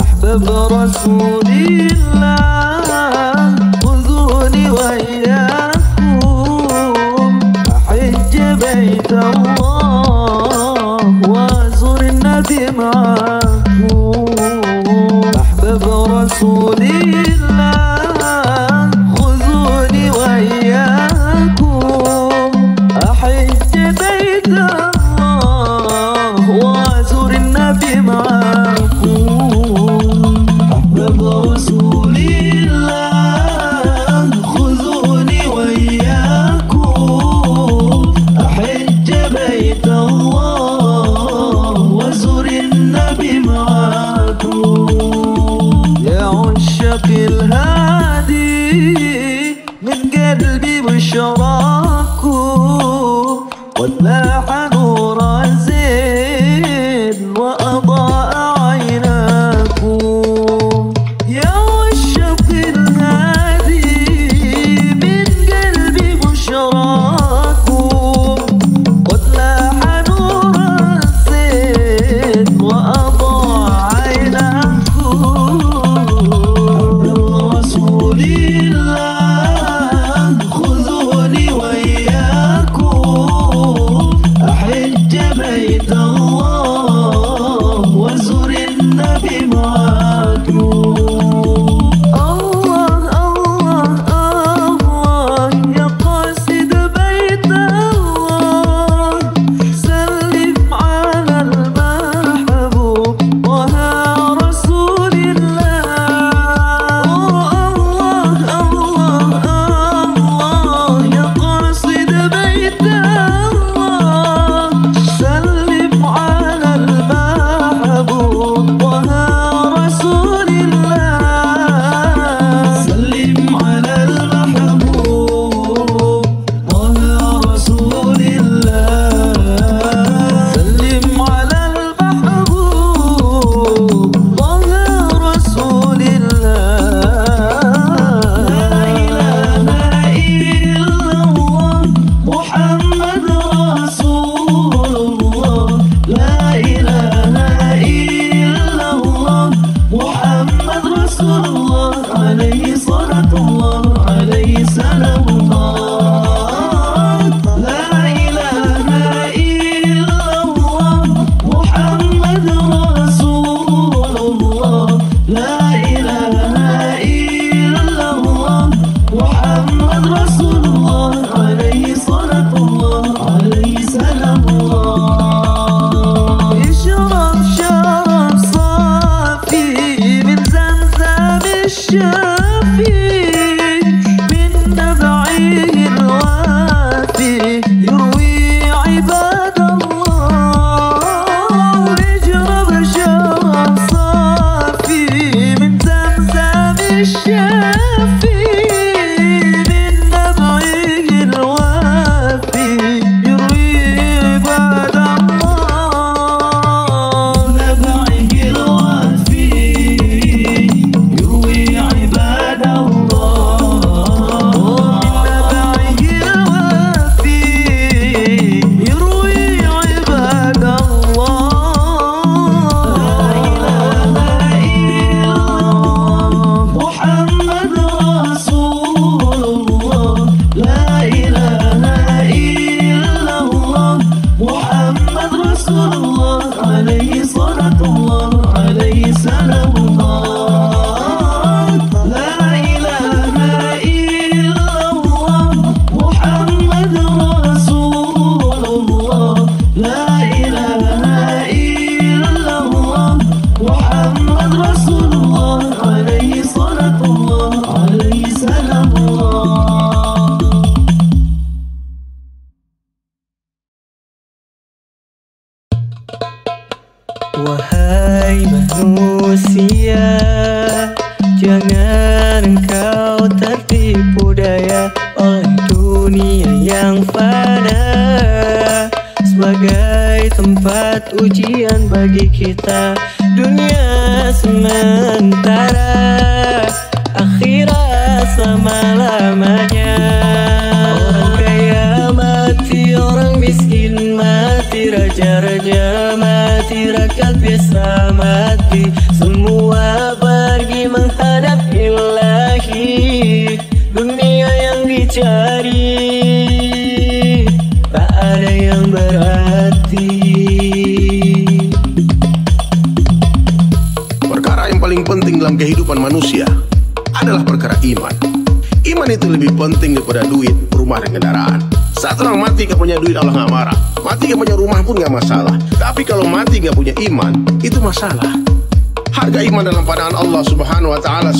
أحباب رسول الله خذوني وإياكم. أحج بيت الله وأزور النبي معكم. أحباب رسول الله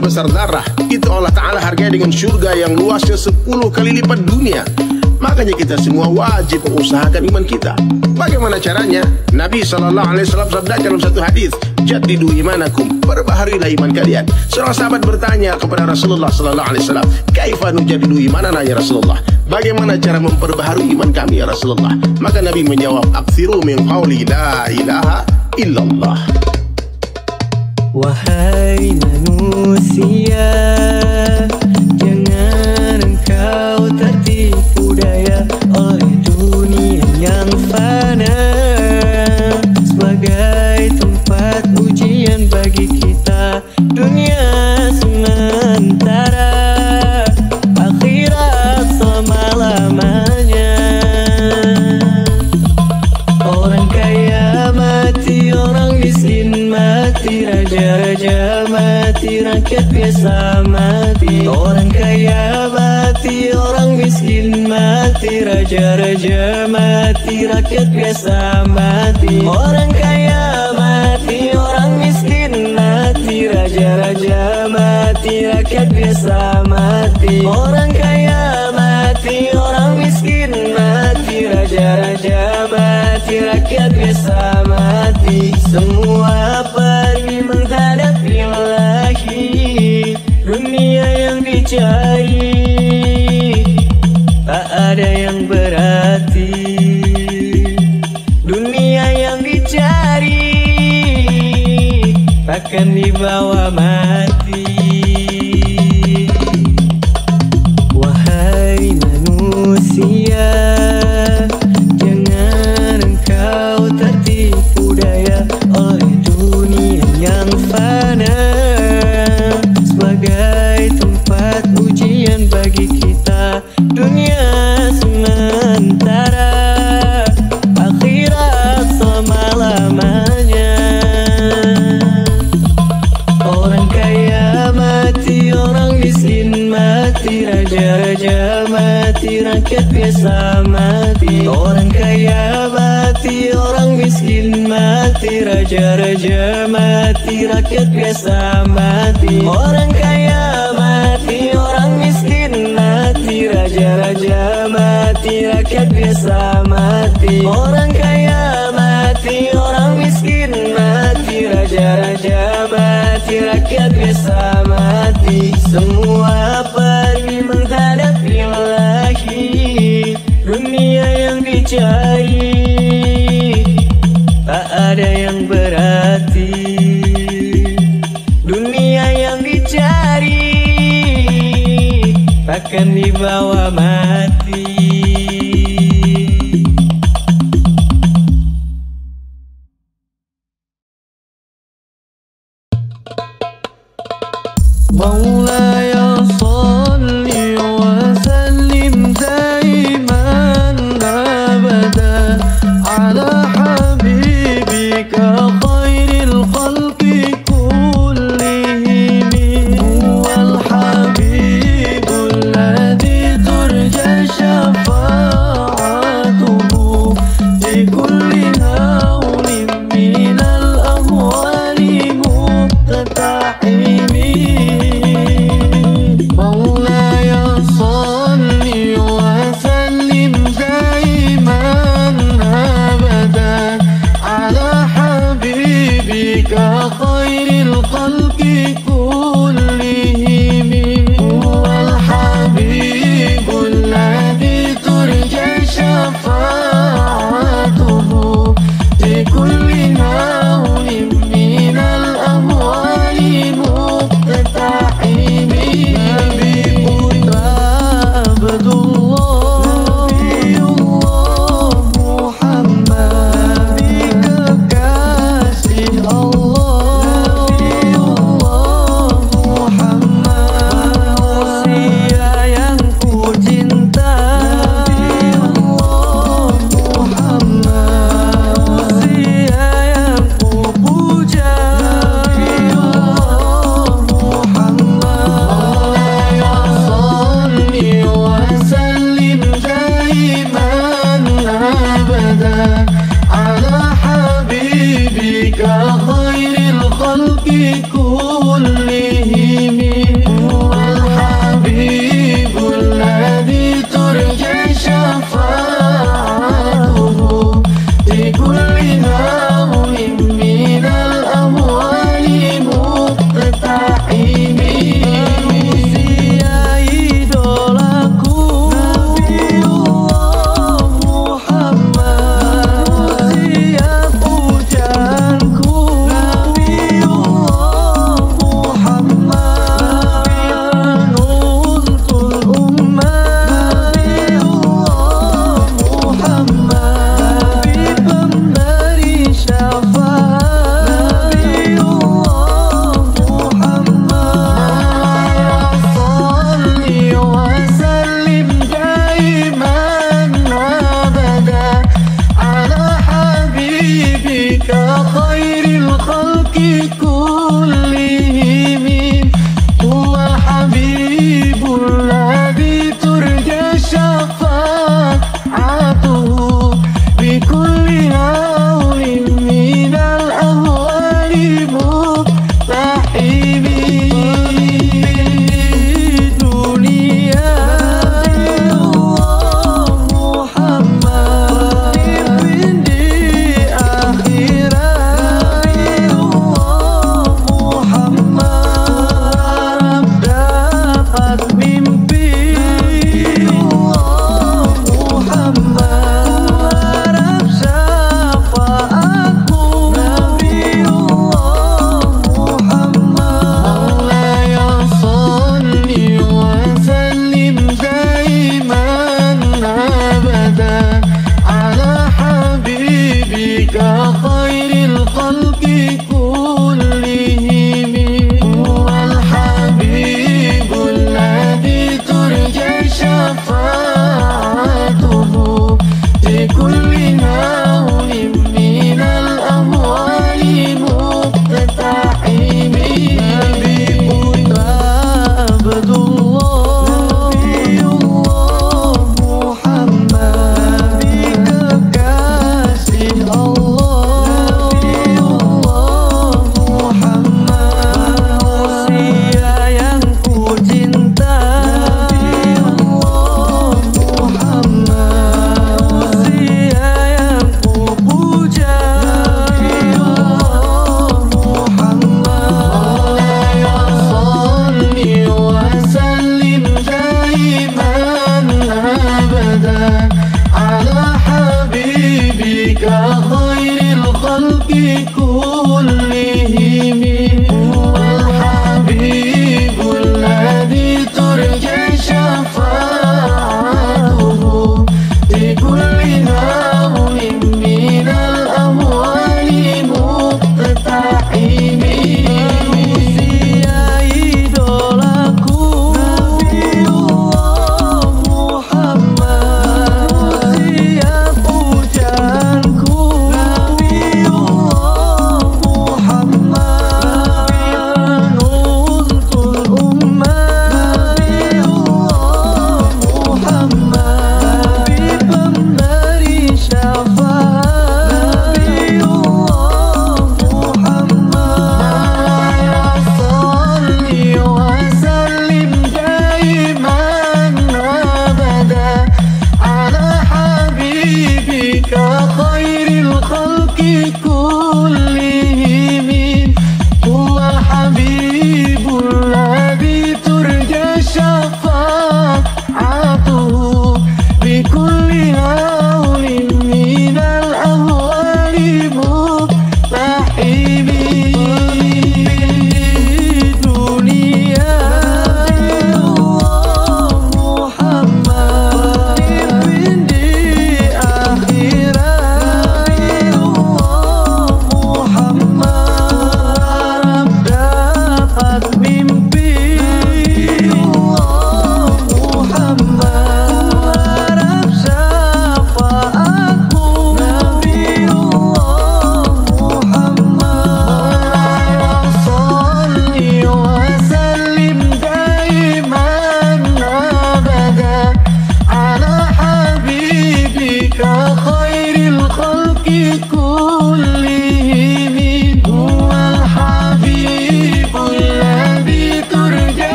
sebesar darah. Itu Allah ta'ala harganya dengan surga yang luasnya 10 kali lipat dunia. Makanya kita semua wajib mengusahakan iman kita. Bagaimana caranya? Nabi SAW sabda dalam satu hadis, "Jadidu imanakum." Perbaharilah iman kalian. Seorang sahabat bertanya kepada Rasulullah SAW, "Kaifa nujadidu imanana ya Rasulullah?" Bagaimana cara memperbaharui iman kami ya Rasulullah? Maka Nabi menjawab, "Aksiru min qawli la ilaha illallah." Raja-raja mati, rakyat biasa mati. Orang kaya mati, orang miskin mati. Raja-raja mati, rakyat biasa mati. Orang kaya mati, orang miskin mati. Raja-raja mati, rakyat biasa mati. Semua pergi menghadap ilahi Dunia yang dicari ada yang berarti. Dunia yang dicari Takkan dibawa mati Orang kaya mati, orang miskin mati Raja-raja mati, rakyat biasa mati. Orang kaya mati, orang miskin mati Raja-raja mati, rakyat biasa mati. Orang kaya mati, orang miskin mati Raja-raja mati, rakyat biasa mati. Semua dicari Tak ada yang berarti Dunia yang dicari Takkan dibawa mati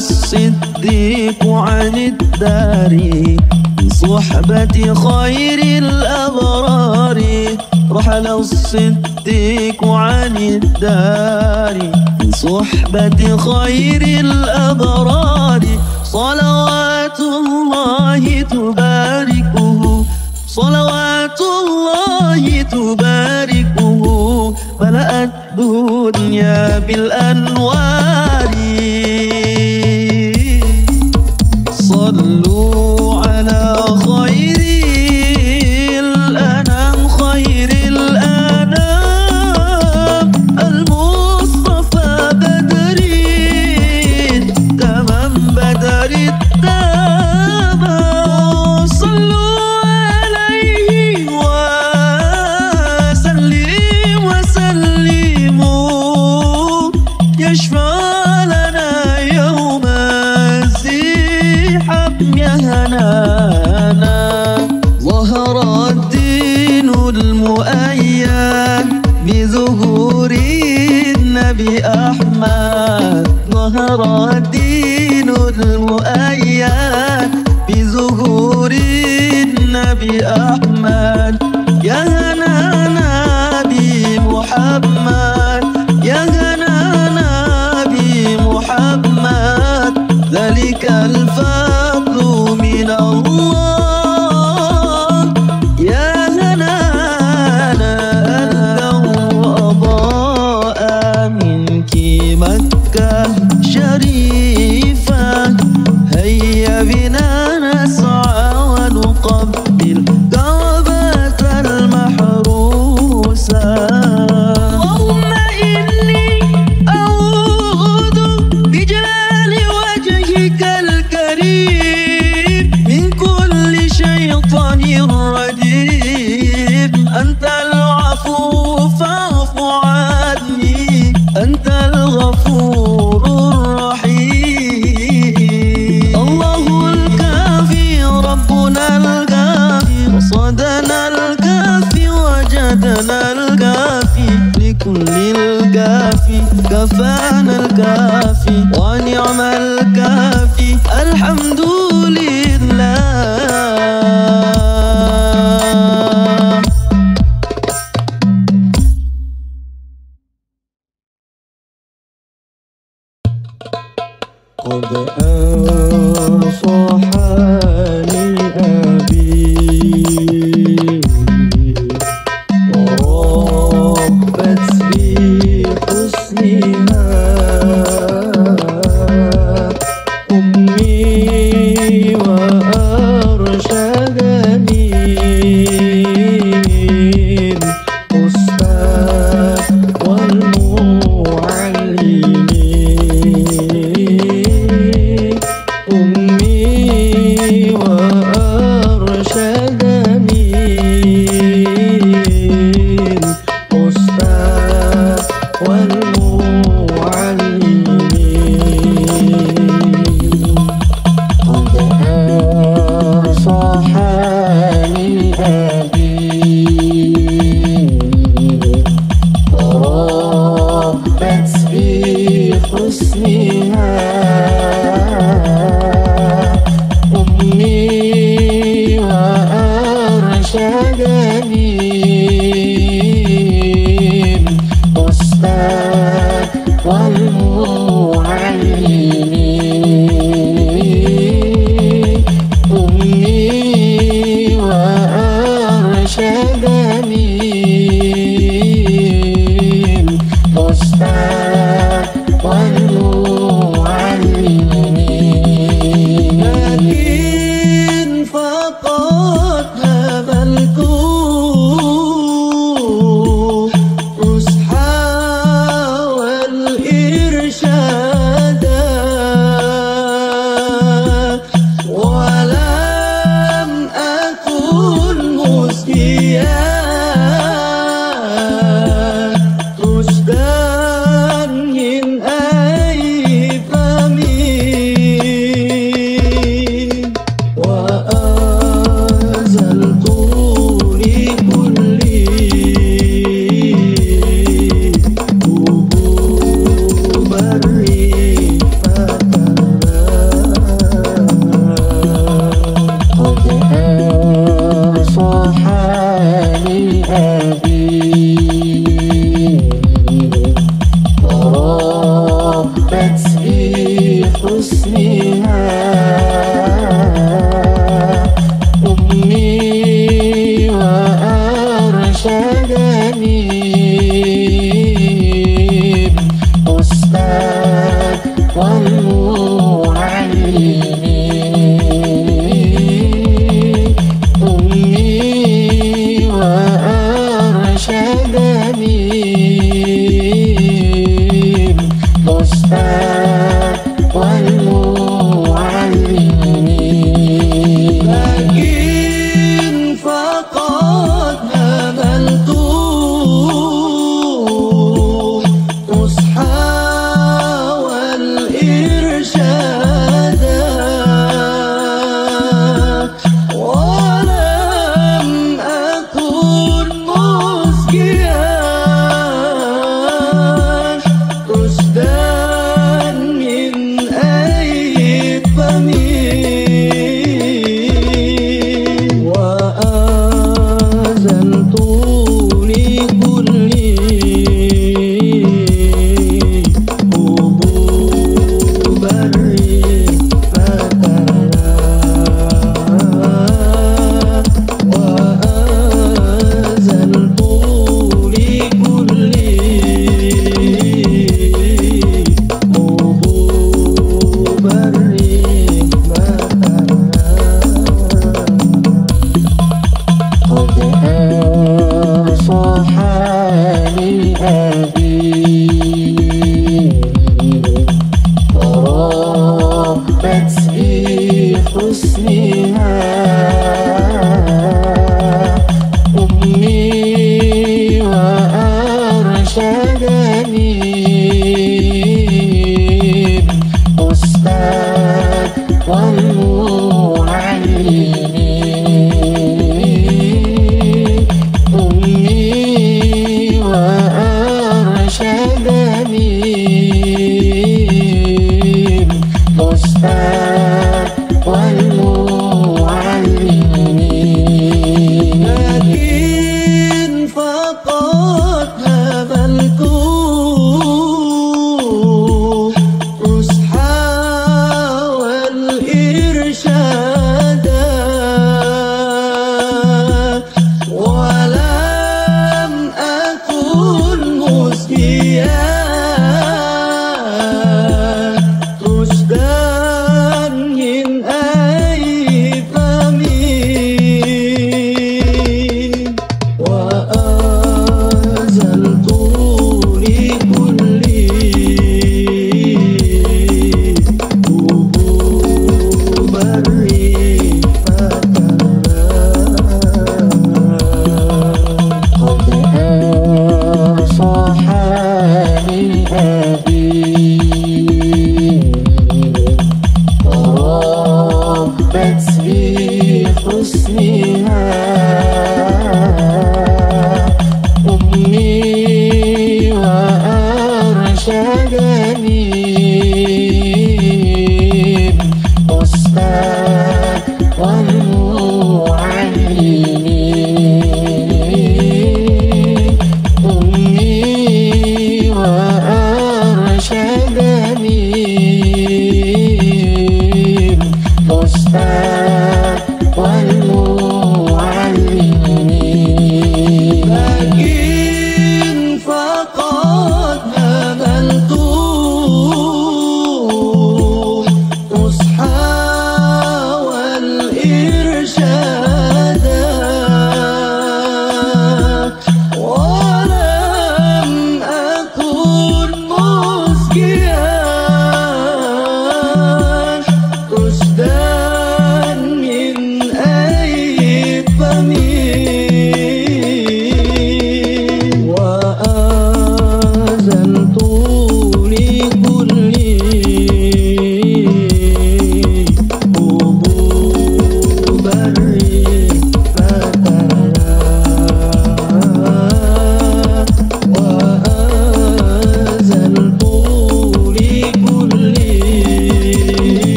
الصديق عن الدار صحبة خير الأبرار. رحل الصديق عن الدار صحبة خير الأبرار. صلوات الله تباركه صلوات الله تباركه. ملأت الدنيا بالأنوار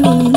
me.